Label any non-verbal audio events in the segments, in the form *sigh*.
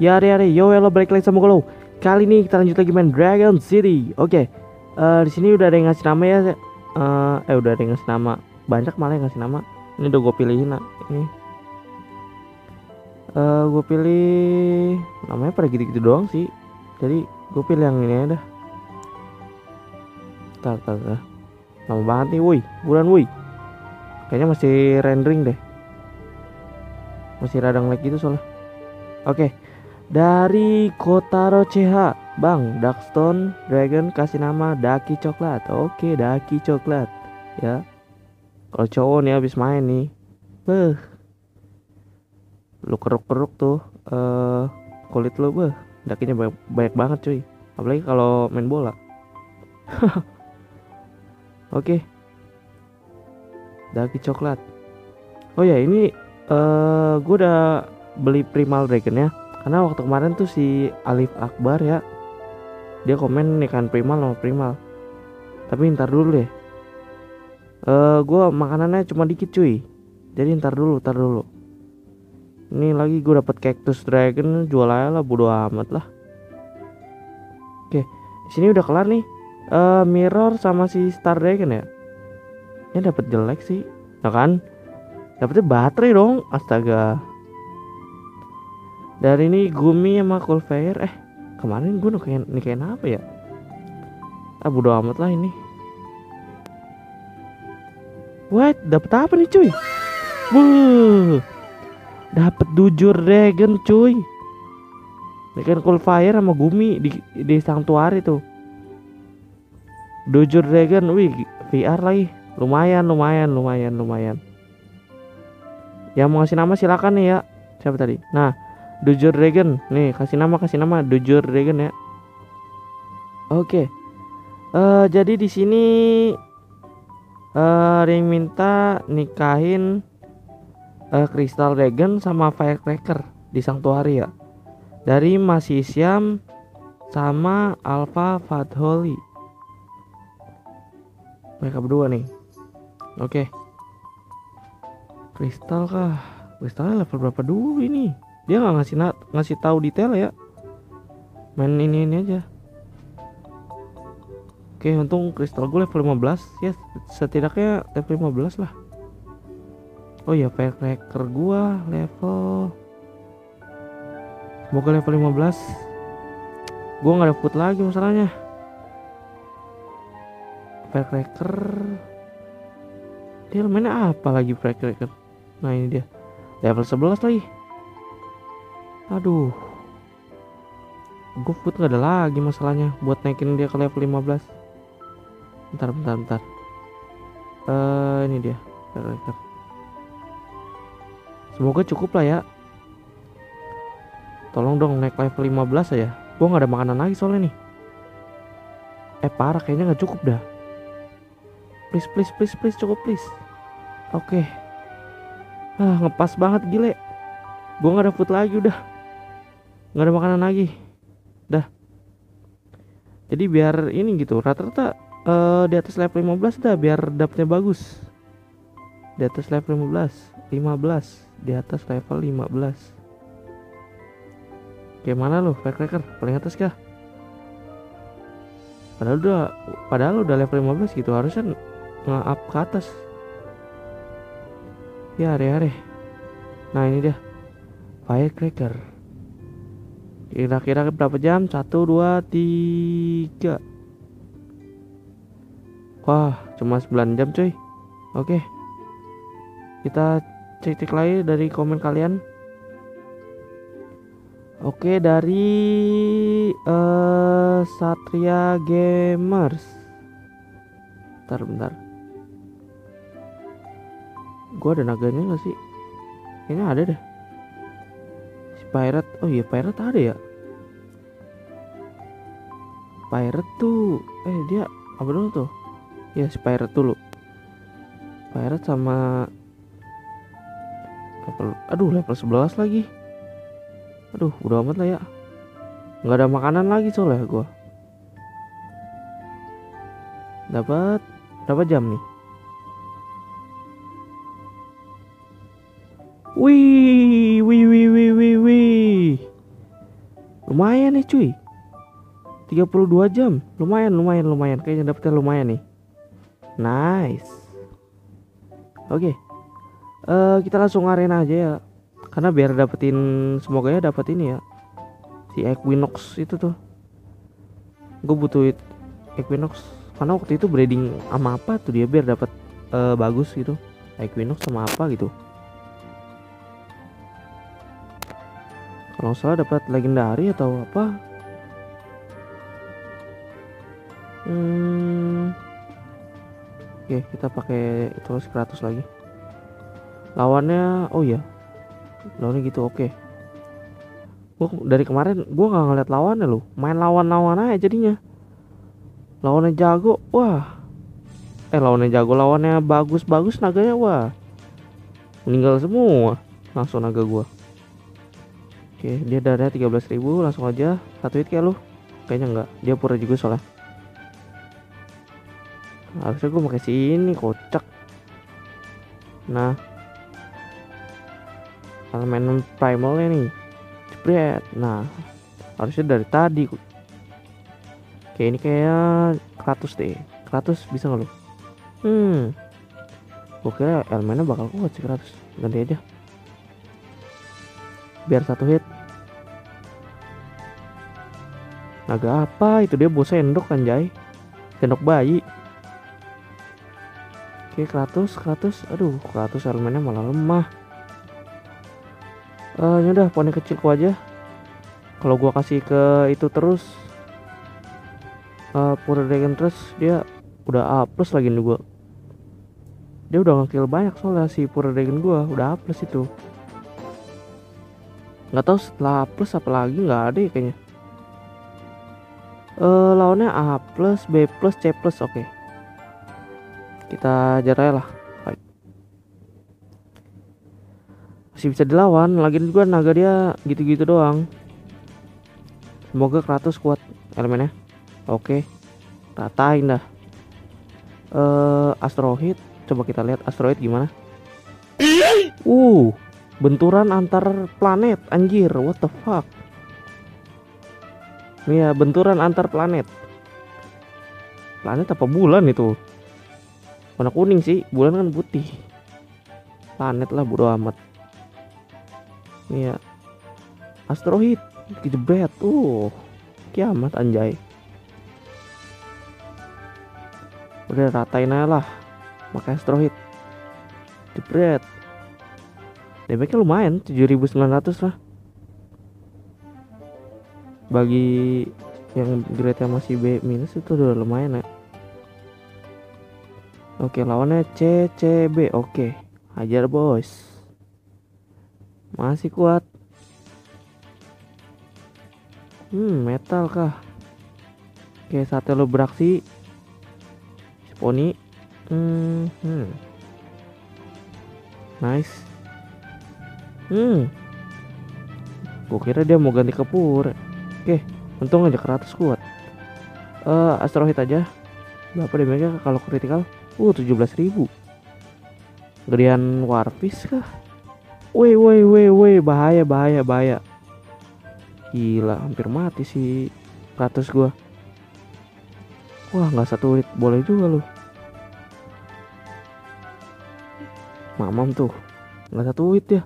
Ya hari yo hello balik lagi sama gue Kali ini kita lanjut lagi main Dragon City. Oke. eh, di sini udah ada yang ngasih nama ya. Eh, eh udah ada yang ngasih nama. Banyak malah yang ngasih nama. Ini udah gue pilihin nah. Ini. Eh gue pilih namanya pada gitu-gitu doang sih. Jadi gue pilih yang ini aja dah. Tar, tar, tar. Lama banget nih, woi. Bulan, woi. Kayaknya masih rendering deh. Masih radang lag gitu soalnya. Oke. Dari Kotaro CH, Bang, Darkstone Dragon kasih nama Daki Coklat. Oke, Daki Coklat. Ya. Kalau cowok nih habis main nih. Beh. Lu keruk-keruk tuh eh kulit lu beh. Dakinya banyak, banyak banget cuy. Apalagi kalau main bola. *laughs* Oke. Daki coklat. Oh ya, ini eh gue udah beli Primal Dragon ya. Karena waktu kemarin tuh si Alif Akbar ya dia komen nih kan primal sama primal. Tapi ntar dulu deh. Eh gua makanannya cuma dikit cuy. Jadi ntar dulu, ntar dulu. Ini lagi gue dapet cactus dragon jual aja lah bodo amat lah. Oke, di sini udah kelar nih. Eh mirror sama si star dragon ya. Ini dapet jelek sih. Nah kan? Dapetnya baterai dong. Astaga dari ini Gumi sama Coolfire eh kemarin gue nikahin nikahin apa ya? Ah bodo amat lah ini. What? Dapet apa nih cuy? Wuh, dapet dujur dragon cuy. Nikahin Coolfire sama Gumi di di Sanctuary tuh. Dujur dragon wih VR lagi lumayan lumayan lumayan lumayan. Yang mau ngasih nama silakan nih ya. Siapa tadi? Nah Dujur Dragon. Nih kasih nama kasih nama Dujur Dragon ya. Oke. Eh jadi di sini eh Ring minta nikahin eh Crystal Dragon sama Firecracker di Sanctuary ya. Dari Masih Siam sama Alpha Fatholi. Mereka berdua nih. Oke. Kristal kah? Kristalnya level berapa dulu ini dia nggak ngasih ngasih tahu detail ya. Main ini ini aja. Oke untung kristal gue level 15 ya setidaknya level 15 lah. Oh ya firecracker gua level. Semoga level 15 gua nggak food lagi masalahnya. Firecracker dia mainnya apa lagi firecracker nah ini dia. Level 11 lagi Aduh. Gue food gak ada lagi masalahnya buat naikin dia ke level 15. Bentar, bentar, bentar. Uh, ini dia. Semoga cukup lah ya. Tolong dong naik level 15 aja. Gue gak ada makanan lagi soalnya nih. Eh parah kayaknya gak cukup dah. Please, please, please, please cukup please. Oke. Okay. Ah ngepas banget gile. Gue gak ada food lagi udah nggak ada makanan lagi. Dah. Jadi biar ini gitu rata-rata uh, di atas level 15 dah biar dapetnya bagus. Di atas level 15 15 di atas level 15 kayak mana lo firecracker paling atas kah? Padahal udah padahal udah level 15 gitu harusnya nge-up ke atas. Ya are-are nah ini dia. Firecracker Kira-kira berapa jam? Satu, dua, tiga. Wah, cuma 9 jam cuy. Oke. Kita cek-cek lagi dari komen kalian. Oke, dari uh, Satria Gamers. Bentar, bentar. Gua ada naganya gak sih? Kayaknya ada deh pirate oh iya pirate ada ya? Pirate tuh eh dia apa dulu tuh? Ya si pirate dulu. Pirate sama level aduh level 11 lagi. Aduh udah amat lah ya. Nggak ada makanan lagi soalnya gua. Dapat berapa jam nih. Wih. Lumayan nih cuy. 32 jam. Lumayan lumayan lumayan. Kayaknya dapetnya lumayan nih. Nice. Oke. Okay. uh, kita langsung arena aja ya. Karena biar dapetin semoga ya dapet ini ya. Si Equinox itu tuh. Gue butuh Equinox. Karena waktu itu breeding sama apa tuh dia biar dapat uh, bagus gitu. Equinox sama apa gitu kalau salah dapat legendary atau apa? Hmm. Oke kita pakai itu 100 lagi. Lawannya oh ya lawannya gitu oke. Gua dari kemarin gua nggak ngeliat lawannya loh. Main lawan-lawan aja jadinya. Lawannya jago wah. Eh lawannya jago lawannya bagus-bagus naganya wah. Meninggal semua langsung naga gua Oke, dia darahnya 13.000 langsung aja satu hit kayak lu. Kayaknya enggak, dia pura juga soalnya. Harusnya gue pakai sini kocak. Nah, elemen primalnya nih, jebret. Nah, harusnya dari tadi. Oke, ini kayak Kratos deh. Kratos bisa nggak lu? Hmm, gue kira elemennya bakal kuat sih Kratos. Ganti aja biar satu hit. Naga apa? Itu dia bos sendok anjay. Sendok bayi. Oke Kratos Kratos aduh Kratos elemennya malah lemah. Uh, eh, udah poni kecilku aja. Kalau gua kasih ke itu terus uh, Pura Dragon terus dia udah A plus lagi nih gua. Dia udah ngekill banyak soalnya si Pura Dragon gua udah A plus itu nggak tahu setelah A plus apa lagi nggak ada ya kayaknya. Uh, lawannya A plus B plus C plus oke. Okay. kita jarai lah. Baik. Masih bisa dilawan lagi juga naga dia gitu-gitu doang. Semoga Kratos kuat elemennya. Oke. Okay. ratain dah. Uh, asteroid coba kita lihat asteroid gimana. Uh benturan antar planet anjir what the fuck? Nih ya benturan antar planet. Planet apa bulan itu? Warna kuning sih bulan kan putih. Planet lah bodo amat. Nih ya asteroid kejebret. Uh kiamat anjay. Udah ratain aja lah. Pakai asteroid. Jebret damage lumayan 7900 lah. Bagi yang grade yang masih B minus itu udah lumayan ya. Oke lawannya CCB Oke hajar bos Masih kuat. Hmm metal kah? Oke saatnya lo beraksi Pony hmm, hmm. Nice Hmm. Gue kira dia mau ganti ke pur. Oke, untung aja keratus kuat. Eh, uh, asteroid aja. Berapa damage kalau critical? Uh, 17.000. Gedean warpis kah? Woi, woi, woi, woi, bahaya, bahaya, bahaya. Gila, hampir mati si Kratos gua. Wah, nggak satu hit boleh juga loh. Mamam tuh, nggak satu hit ya.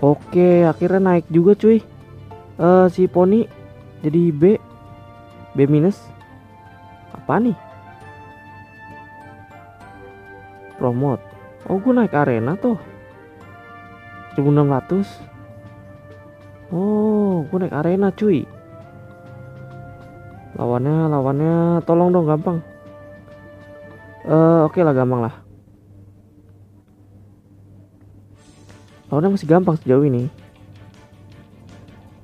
Oke, akhirnya naik juga cuy. Uh, si Pony jadi B. B minus. Apa nih? Promote. Oh, gue naik arena tuh. 1600. Oh, gue naik arena cuy. Lawannya, lawannya tolong dong gampang. Uh, oke okay lah gampang lah. Lawannya masih gampang sejauh ini.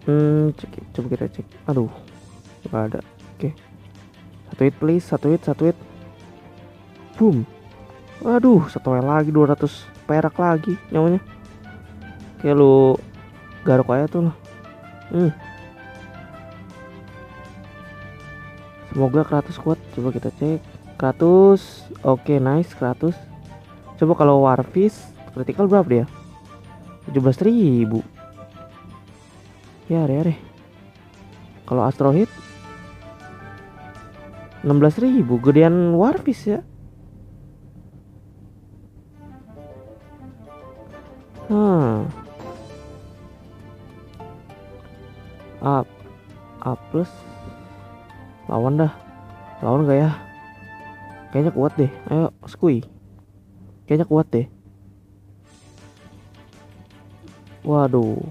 Hmm cek, coba kita cek. Aduh nggak ada. Oke. Satu hit please. Satu hit satu hit. Boom. Aduh satu lagi 200 perak lagi nyawanya. Oke lu garuk aja tuh lah. Hmm. semoga Kratos kuat. Coba kita cek. Kratos oke nice Kratos coba kalau Warfish critical berapa dia 17.000 ya are are kalau Astro Hit 16.000 gedean Warfish ya. Hmm. A A plus. Lawan dah. Lawan gak ya? Kayaknya kuat deh. Ayo skui kayaknya kuat deh waduh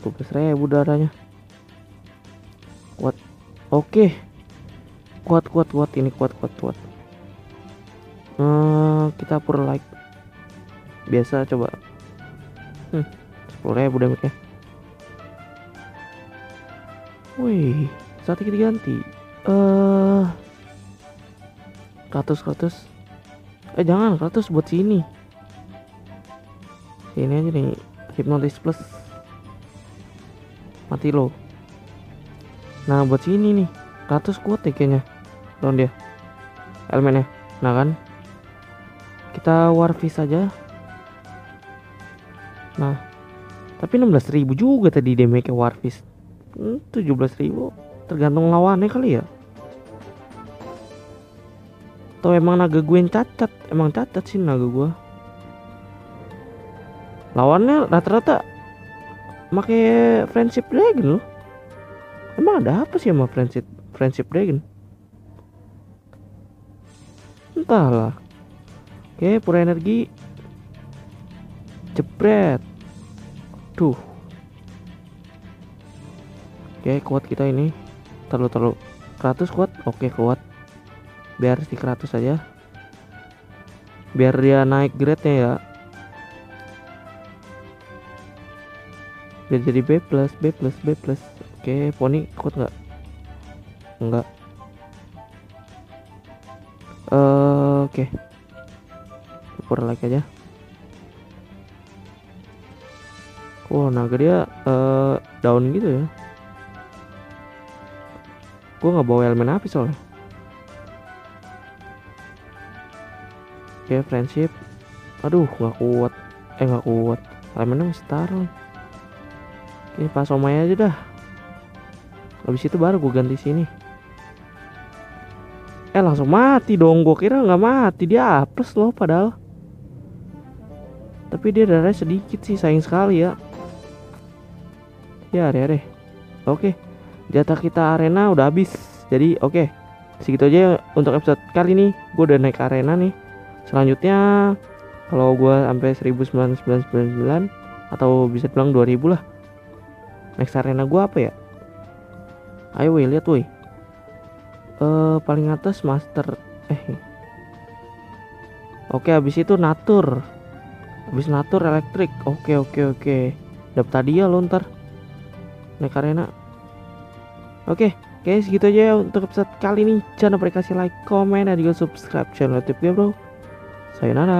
tugas ribu darahnya. Kuat. Oke. Kuat kuat kuat. Ini kuat kuat kuat. Hmm, kita pur like. Biasa coba. Hmm, sepuluh ribu damage wih saat kita ganti. Eh uh, ratus ratus eh jangan ratus buat sini. Sini aja nih hypnotis plus. Mati lo. Nah buat sini nih ratus kuat deh kayaknya lawan dia. Elemennya nah kan? Kita warfish saja. Nah, tapi 16.000 juga tadi damage Warfish. Hmm, 17.000 tergantung lawannya kali ya. Atau emang naga gue yang cacat, emang cacat sih naga gue. Lawannya rata-rata make friendship dragon loh. Emang ada apa sih sama friendship friendship dragon? Entahlah. Oke, pura energi jebret Duh. Oke, kuat kita ini. Terlalu terlalu 100 kuat. Oke, kuat. Biar di 100 saja. Biar dia naik grade-nya ya. Biar jadi B plus, B plus, B plus. Oke, poni kuat nggak? Enggak. Uh, Oke. Okay. Pur lagi aja. Wah, naga dia uh, down gitu ya. Gue nggak bawa elemen api soalnya. Oke, okay, friendship. Aduh, nggak kuat. Eh, nggak kuat. Elemennya masih taruh. Ini pas omai aja dah. Habis itu baru gue ganti sini. Eh langsung mati dong. Gue kira nggak mati. Dia plus loh padahal. Tapi dia darahnya sedikit sih sayang sekali ya ya are oke jatah kita arena udah habis jadi oke segitu aja untuk episode kali ini gue udah naik arena nih selanjutnya kalau gue sampai 1999 atau bisa bilang 2000 lah next arena gue apa ya? Ayo weh lihat weh. Uh, paling atas master eh oke habis itu natur. Habis natur elektrik. Oke oke oke. Dapat tadi ya lo ntar. Naik arena. Oke guys gitu aja ya untuk episode kali ini. Jangan lupa kasih like comment dan juga subscribe channel youtube gue bro. Sayonara